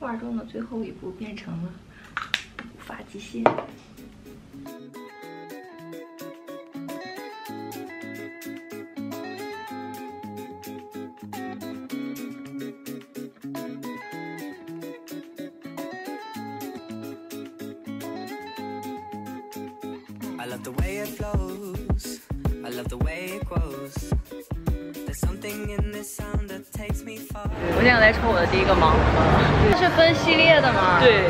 化妆的最后一步变成了发际线。我的第一个盲盒，它是分系列的吗？，对。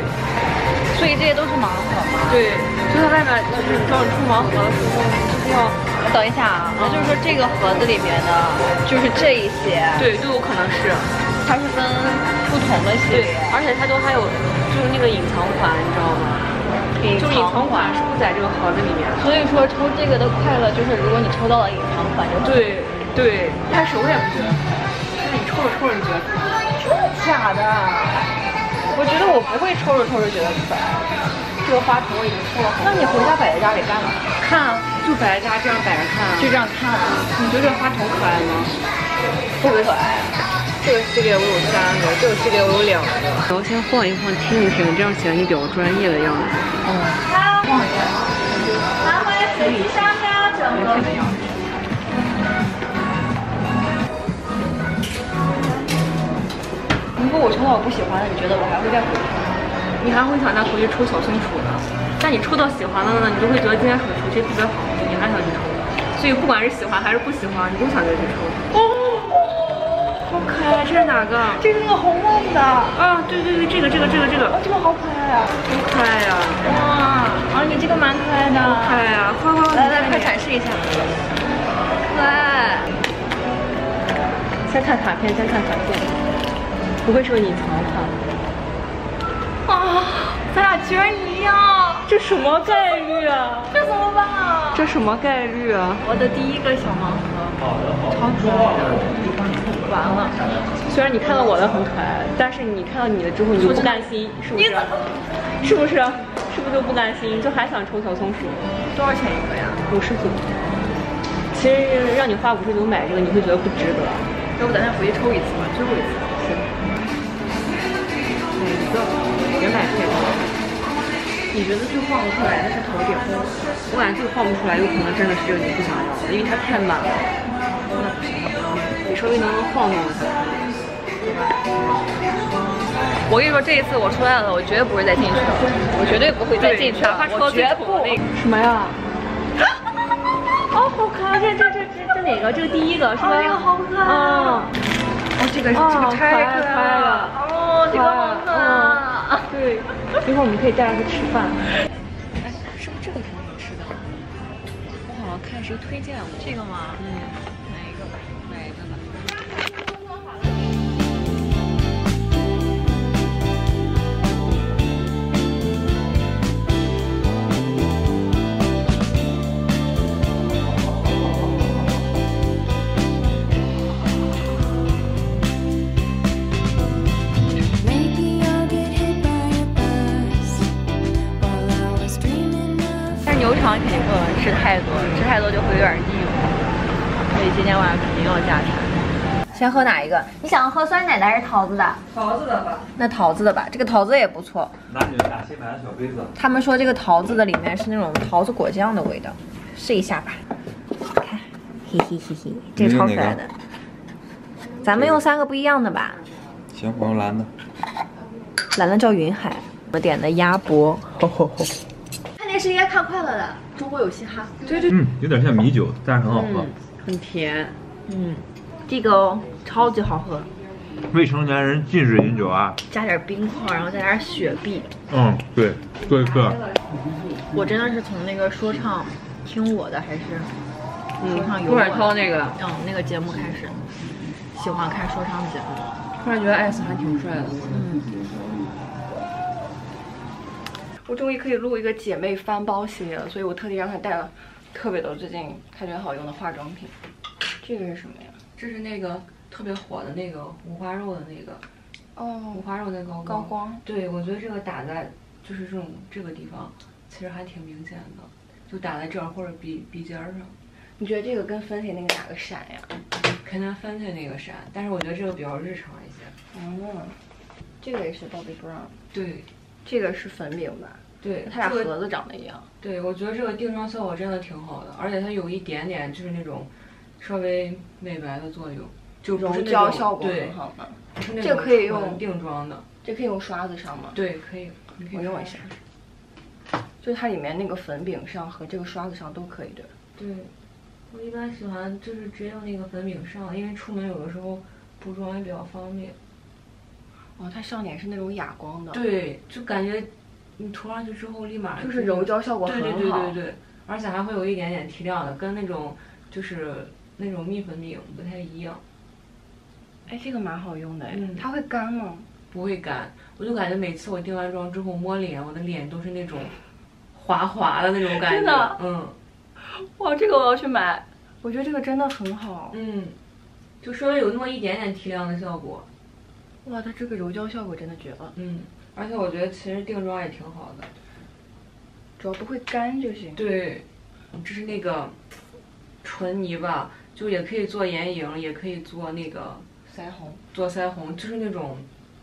所以这些都是盲盒吗？对，就在外面就是你知道你出盲盒的时候，就是要等一下啊，那就是说这个盒子里面的就是这一些，，对都有可能是，它是分不同的系列，，而且它都还有就是那个隐藏款，你知道吗？隐就是隐藏款是不在这个盒子里面。的。所以说抽这个的快乐就是，如果你抽到了隐藏款，就很对。对，开始我也不觉得，但是你抽着抽着你觉得假的？我觉得我不会抽着抽着觉得可爱。这个花瓶我已经抽了。那你回家摆在家里干嘛？看，就摆在家这样摆着看啊。就这样看啊？你觉得这个花筒可爱吗？特别可爱。这个系列我有三个，这个系列我有两个。然后先晃一晃，听一听，这样显得你比较专业的样子。拿回水滴香蕉整个。果我抽到我不喜欢的，你觉得我还会再回去吗？你还会想再回去抽小松鼠呢，但你抽到喜欢的呢，你就会觉得今天手气特别好，你还想去抽。所以不管是喜欢还是不喜欢，你都想再去抽。哦，好可爱，这是哪个？这是那个红梦的，啊，对对对，这个这个这个这个，哦，这个好可爱啊！好可爱呀、哇，啊，你这个蛮可爱的，可爱呀、花花，来来，快展示一下，可爱。先看卡片，先看卡片，不会是个隐藏款？啊，咱俩居然一样，这什么概率啊？这怎么办啊？这什么概率啊？我的第一个小盲盒，超可爱的，完了，虽然你看到我的很可爱，但是你看到你的之后，你就不甘心，是不是？是不是？是不是就不甘心，就还想抽小松鼠？多少钱一个呀？五十九。其实让你花五十九买这个，你会觉得不值得。要不咱俩回去抽一次吧，最后一次。你觉得最晃不出来的是头顶？我感觉这个晃不出来，有可能真的是这个你不想要的，因为它太满了。那不行。你稍微能晃动一下。我跟你说，这一次我出来了，我绝对不会再进去了，我绝对不会再进去了，我绝不。什么呀？哦，好可爱！这这这这这哪个？这个第一个是吧？哦这个好可爱嗯，哦，这个哦这个太可可爱了哦，这个好可爱。对，一会儿我们可以带他去吃饭。哎，是不是这个挺好吃的？我好像看谁推荐我这个吗？嗯，吃太多，吃太多就会有点腻了。所以今天晚上肯定要加餐。先喝哪一个？你想喝酸奶的还是桃子的？桃子的吧？那桃子的吧，这个桃子也不错。拿你们俩新买的小杯子，他们说这个桃子的里面是那种桃子果酱的味道，试一下吧。看，嘿嘿嘿嘿，这个超可爱的。咱们用三个不一样的吧。行，我用蓝的。蓝的叫云海，我点的鸭脖。看电视应该看快乐的，中国有嘻哈。对对，嗯，有点像米酒，但是很好喝。很甜。嗯，这个哦，超级好喝，未成年人禁止饮酒啊。加点冰块，然后加点雪碧。嗯，对，对对。我真的是从那个说唱听我的还是说唱有布尔我的涛那个，嗯那个节目开始喜欢看说唱节目。突然觉得艾斯还挺帅的。嗯，我终于可以录一个姐妹翻包系列了，所以我特地让她带了特别多最近她觉得好用的化妆品。这个是什么呀？这是那个特别火的那个五花肉的那个哦五哦，花肉那高高光。对，我觉得这个打在就是这种这个地方，其实还挺明显的，就打在这儿或者鼻鼻尖儿上。你觉得这个跟 Fenty 那个哪个闪呀？肯定 Fenty 那个闪，但是我觉得这个比较日常一些。嗯，这个也是 Bobbi Brown，对这个是粉饼吧？对，它俩盒子长得一样。对，我觉得这个定妆效果真的挺好的，而且它有一点点就是那种稍微美白的作用，就不是溶那种胶效果很，好嘛。不是那这个可以用定妆的。这可以用刷子上吗？对，可以，你可以我用一下。就它里面那个粉饼上和这个刷子上都可以的。对，我一般喜欢就是直接用那个粉饼上，因为出门有的时候补妆也比较方便。哦，它上脸是那种哑光的，，对，就感觉你涂上去之后立马就是柔焦效果很对好。对对对对，而且还会有一点点提亮的，跟那种就是那种蜜粉饼不太一样，哎，这个蛮好用的哎，嗯它会干吗？不会干。我就感觉每次我定完妆之后摸脸，我的脸都是那种滑滑的那种感觉。真的嗯哇，这个我要去买。我觉得这个真的很好。嗯，就稍微有那么一点点提亮的效果。哇，它这个柔焦效果真的绝了，嗯，而且我觉得其实定妆也挺好的。主要不会干就行。对，这是那个唇泥吧，就也可以做眼影，也可以做那个腮红，做腮红，就是那种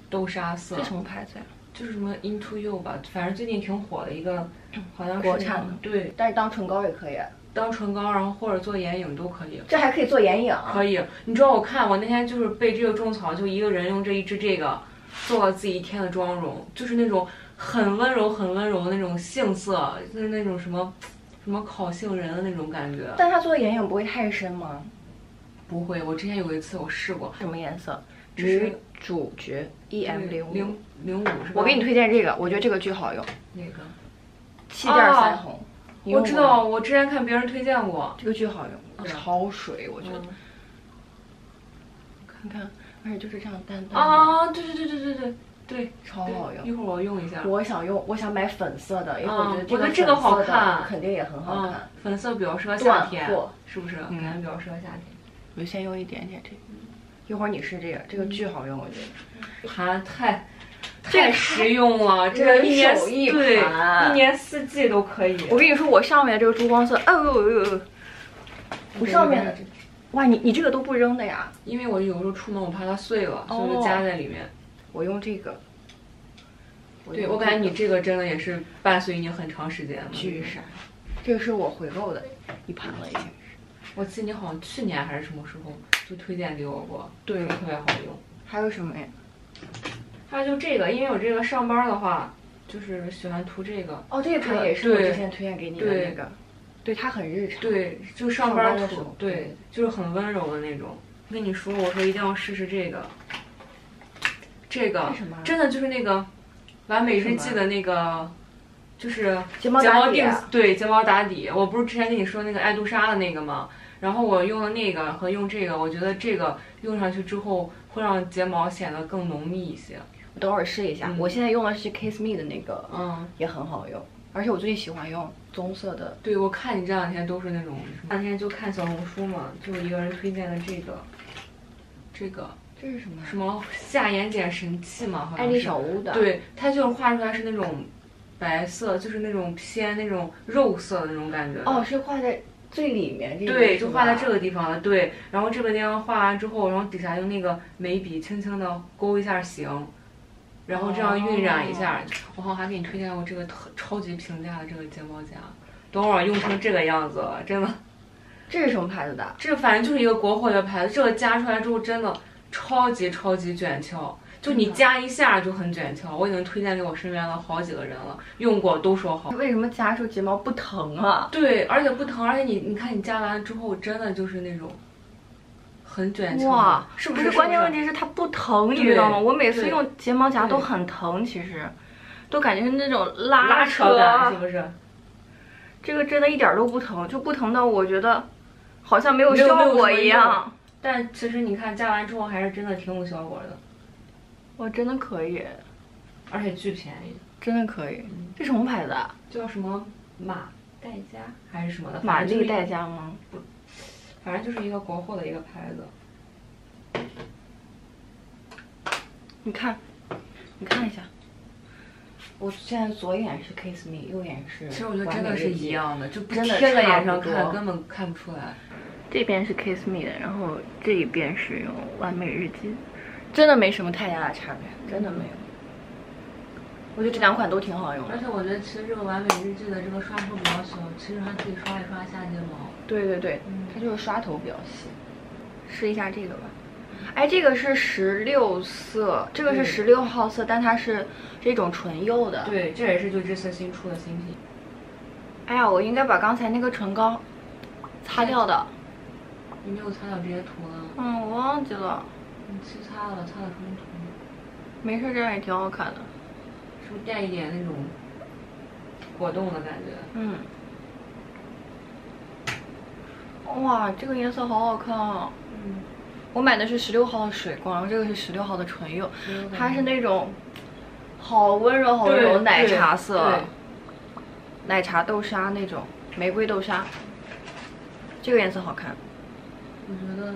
豆沙色这，什么牌子呀？就是什么 Into You 吧，反正最近挺火的一个，好像是国产的对，但是当唇膏也可以。当唇膏，然后或者做眼影都可以。这还可以做眼影。可以，你知道我看我那天就是被这个种草，就一个人用这一支这个做了自己一天的妆容，就是那种很温柔、很温柔的那种杏色，就是那种什么什么烤杏仁的那种感觉。但它做的眼影不会太深吗？不会，我之前有一次我试过，什么颜色？女主角 EM 零五。零零五是吧？我给你推荐这个，我觉得这个巨好用，那个，气垫腮红。我知道，我之前看别人推荐过。这个巨好用，超水，我觉得。嗯看看，而且就是这样淡淡的，啊，对对对对对对对，超好用一。会儿我用一下。我想用，我想买粉色的，因为嗯我觉得这这个好看肯定也很好嗯看。，粉色比较适合夏天，是不是？嗯感觉比较适合夏天。我就先用一点点这个，一会儿你试这个，这个巨好用，我觉得。盘太这个太实用了，这个一年一对一年四季都可以。我跟你说，我上面这个珠光色，哎呦呦呦呦，我上面的这，哇，你你这个都不扔的呀？因为我有时候出门我怕它碎了，所以就夹在里面。我用这个。对，我感觉你这个真的也是伴随你很长时间了。巨闪，这个是我回购的一盘了，已经是。我记得你好像去年还是什么时候就推荐给我过，对特别好用。还有什么呀？还有就这个，因为我这个上班的话，就是喜欢涂这个。哦，这一盘也是我之前推荐给你的那个，对，它很日常。对，就上上班涂对，就是很温柔的那种。跟你说，我说一定要试试这个，这个真的就是那个完美日记的那个，就是睫毛睫毛定对睫毛打底。我不是之前跟你说那个爱杜莎的那个吗？然后我用了那个和用这个，我觉得这个用上去之后会让睫毛显得更浓密一些。我等会儿试一下。嗯我现在用的是 Kiss Me 的那个，嗯，也很好用，而且我最近喜欢用棕色的。对，我看你这两天都是那种，这两天就看小红书嘛，就一个人推荐的这个，这个这是什么？什么下眼睑神器嘛，好像是。爱丽小屋的。，对，它就是画出来是那种白色，就是那种偏那种肉色的那种感觉。哦，是画在最里面这个。对，就画在这个。个地方了。对，然后这个地方画完之后，然后底下用那个眉笔轻轻的勾一下形，然后这样晕染一下。我好像还给你推荐过这个特超级平价的这个睫毛夹，等会儿用成这个样子了，真的。这是什么牌子的？这个反正就是一个国货的牌子，这个夹出来之后真的超级超级卷翘，就你夹一下就很卷翘。我已经推荐给我身边的好几个人了，用过都说好。为什么夹出睫毛不疼啊？对，而且不疼，而且你你看你夹完之后真的就是那种很卷翘，哇，是不是？不关键问题题是它不疼，你对知道吗？我每次对用睫毛夹都对很疼，其实，都感觉是那种拉拉扯感是不是？这个真的一点都不疼，就不疼到我觉得好像没有效果一样。但其实你看夹完之后还是真的挺有效果的，我真的可以，而且巨便宜，真的可以。这什么牌子啊？叫什么马黛佳还是什么的，玛丽黛佳吗？反正就是一个国货的一个牌子。你看，你看一下。我现在左眼是 Kiss Me，右眼是。其实我觉得真的是一。样的，就不真的贴在眼上看根本看不出来。这边是 Kiss Me 的，然后这一边是用完美日记，真的没什么太大的差别，真的没有。我觉得这两款都挺好用的而。且我觉得其实这个完美日记的这个刷头比较小，其实还可以刷一刷下睫毛。对对对，它就是刷头比较细。试一下这个吧。哎，这个是十六色，这个是十六号色，但它是这种唇釉的。。对，这也是就这次新出的新品。哎呀，我应该把刚才那个唇膏擦掉的。你没有擦掉直接涂了，嗯，我忘记了。你去擦了，擦了重新涂，没事，这样也挺好看的。是不是带一点那种果冻的感觉？嗯。哇，这个颜色好好看啊！嗯，我买的是十六号的水光，然后这个是十六号的唇釉嗯，它是那种好温柔、好温柔奶茶色，奶茶豆沙那种玫瑰豆沙，这个颜色好看。我觉得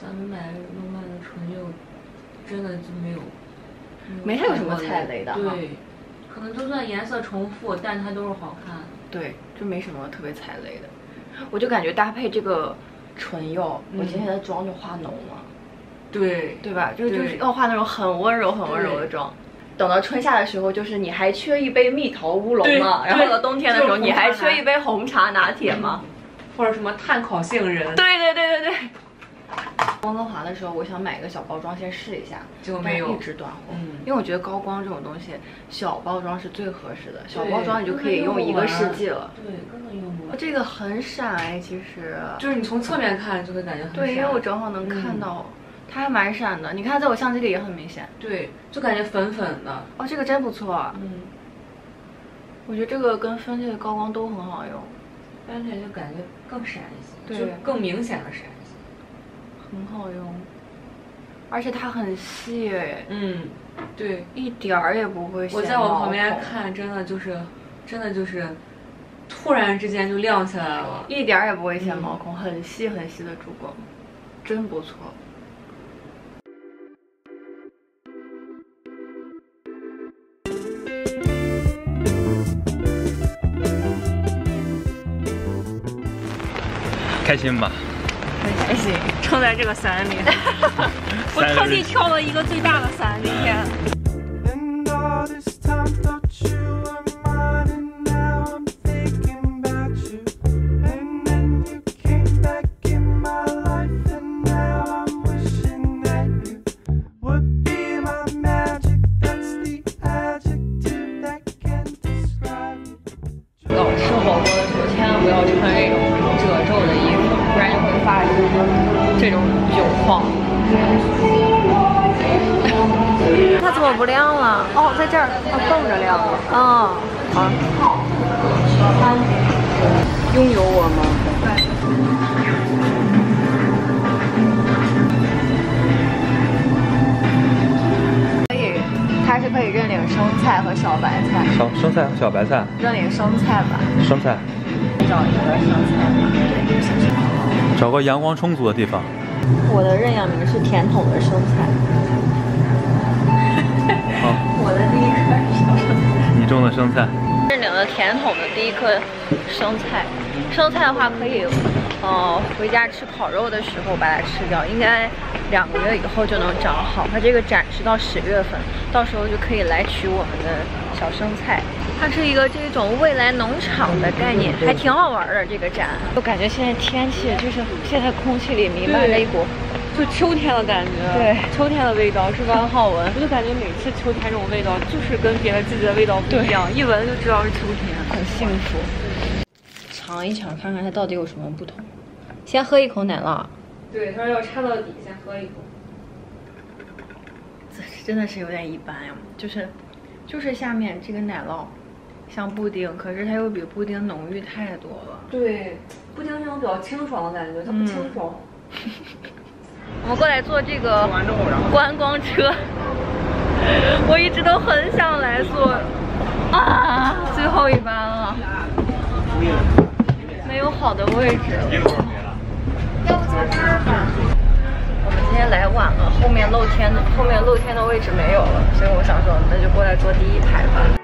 咱们买诺曼的唇釉真的就没有，没太有什么踩雷的哈对，可能就算颜色重复，但它都是好看。对，就没什么特别踩雷的。我就感觉搭配这个唇釉，我今天的妆就化浓了，对对吧？就是就是要化那种很温柔、很温柔的妆。等到春夏的时候，就是你还缺一杯蜜桃乌龙对吗？然后对到冬天的时候，你还缺一杯红茶拿铁吗？或者什么碳烤杏仁，对对对对对。温哥华的时候，我想买一个小包装先试一下，但结果没有一直断货。嗯因为我觉得高光这种东西，小包装是最合适的，小包装你就可以用一个世纪了。对，根本用不完。这个很闪哎，其实。就是你从侧面看就会感觉很对，因为我正好能看嗯到，它还蛮闪的。你看，在我相机里也很明显。对，就感觉粉粉的。哦，这个真不错，嗯，我觉得这个跟分界的高光都很好用，而且就感觉更闪一些，对就更明显的闪。很好用，而且它很细哎，嗯，对，一点儿也不会显我在我旁边，看，真的就是，真的就是，突然之间就亮起来了。一点儿也不会显嗯毛孔，很细很细的珠光，真不错。开心吧？撑在这个伞里，我特地挑了一个最大的伞，今天。它怎么不亮了？哦，在这儿，它蹦着亮了。嗯，好。拥有我吗？可以，它是可以认领生菜和小白菜，小生菜和小白菜，认领生菜吧。生菜，找一个生菜吧。找个阳光充足的地方。我的认养名是甜筒的生菜。好，我的第一颗小生菜。你种的生菜，认领了甜筒的第一颗生菜。生菜的话可以，呃，回家吃烤肉的时候把它吃掉，应该两个月以后就能长好。它这个展是到十月份，到时候就可以来取我们的小生菜。它是一个这种未来农场的概念，还挺好玩的这个展。我感觉现在天气就是现在空气里弥漫着一股就秋天的感觉，对秋天的味道是吧？很好闻。我就感觉每次秋天这种味道，就是跟别的季节的味道不一样，一闻就知道是秋天。很幸福。尝一尝，看看它到底有什么不同。先喝一口奶酪，对，他说要插到底，先喝一口。这真的是有点一般呀，就是就是下面这个奶酪像布丁，可是它又比布丁浓郁太多了。对，布丁那种比较清爽的感觉，它不清爽。我们过来坐这个观光车，我一直都很想来坐啊，最后一班了，没有好的位置。要不坐这儿吧我们今天来晚了，后面露天的后面露天的位置没有了，所以我想说，那就过来坐第一排吧。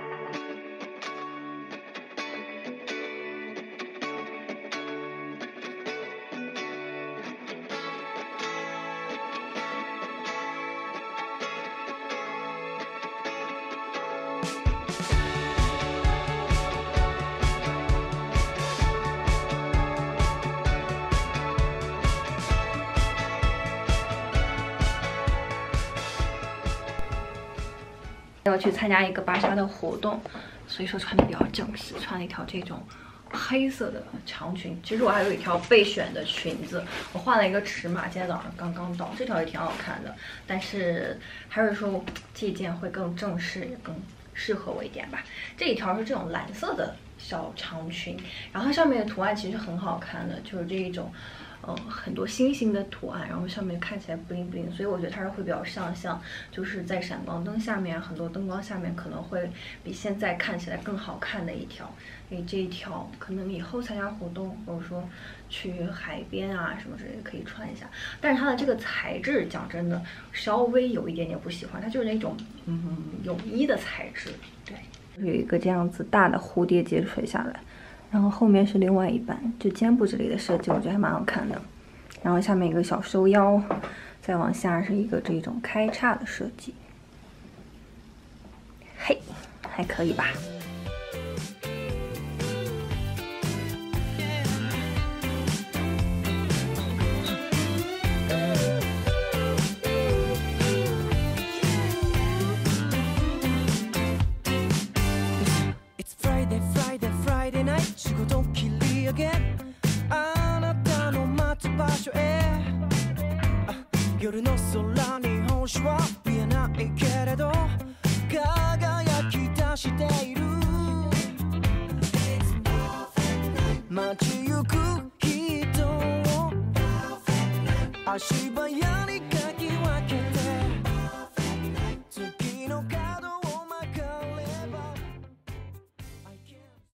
要去参加一个芭莎的活动，所以说穿的比较正式，穿了一条这种黑色的长裙。其实我还有一条备选的裙子，我换了一个尺码，今天早上刚刚到，这条也挺好看的，但是还是说这件会更正式，更适合我一点吧。这一条是这种蓝色的小长裙，然后它上面的图案其实很好看的，就是这一种。呃，很多星星的图案，然后上面看起来 bling bling，所以我觉得它是会比较上相，就是在闪光灯下面，很多灯光下面可能会比现在看起来更好看的一条。所以这一条可能以后参加活动，或者说去海边啊什么之类的可以穿一下。但是它的这个材质，讲真的，稍微有一点点不喜欢，它就是那种嗯泳衣的材质。对，有一个这样子大的蝴蝶结垂下来。然后后面是另外一半，就肩部这里的设计，我觉得还蛮好看的。然后下面一个小收腰，再往下是一个这种开叉的设计。嘿，还可以吧。